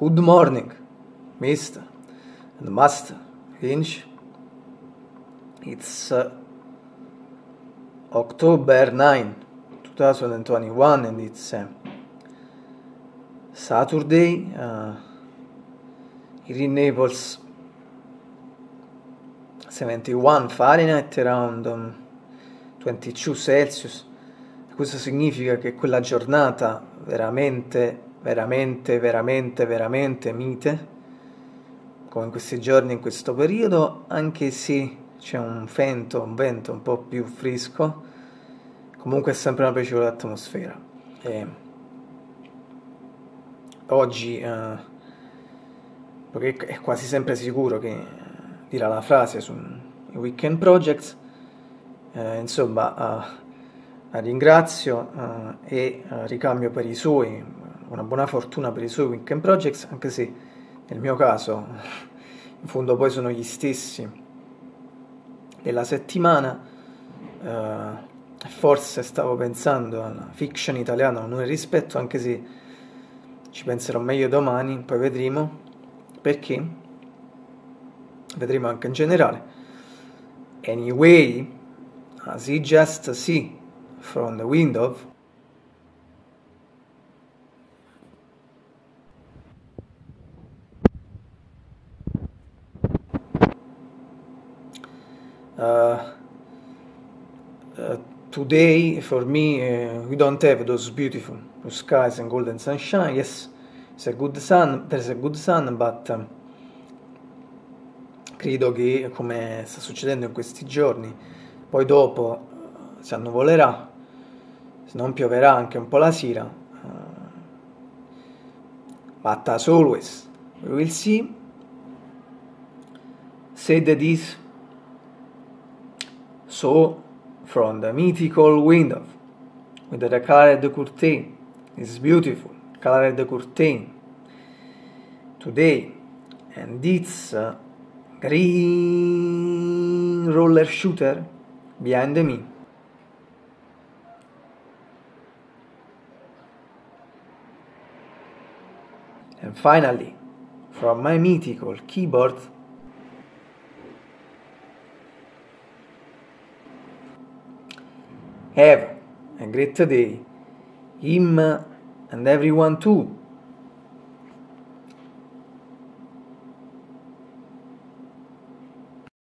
Good morning, Mr. and Master Lynch. It's uh, October 9, 2021, and it's uh, Saturday uh, here in Naples. 71 Fahrenheit around um, 22 Celsius. Questo significa che quella giornata veramente, veramente, veramente, veramente mite, come in questi giorni, in questo periodo, anche se c'è un vento, un vento un po' più fresco, comunque è sempre una piacevole atmosfera. E oggi, eh, perché è quasi sempre sicuro che dirà la frase sui weekend projects, eh, insomma, eh, ringrazio eh, e eh, ricambio per i suoi, una buona fortuna per i suoi weekend projects, anche se nel mio caso in fondo poi sono gli stessi della settimana. Eh, forse stavo pensando alla fiction italiana, non ne rispetto, anche se ci penserò meglio domani, poi vedremo perché, vedremo anche in generale. Anyway, as he just see from the window uh, uh, today for me uh, we don't have those beautiful blue skies and golden sunshine yes it's a good sun there's a good sun but um, credo che come sta succedendo in questi giorni poi dopo si annuvolerà, se non pioverà anche un po' la sera. Uh, but as always, we will see. Say that is so from the mythical window with the colored curtain. It's beautiful, colored curtain. Today, and it's uh, green roller shooter behind me. And finally, from my mythical keyboard, have a great day, him and everyone too.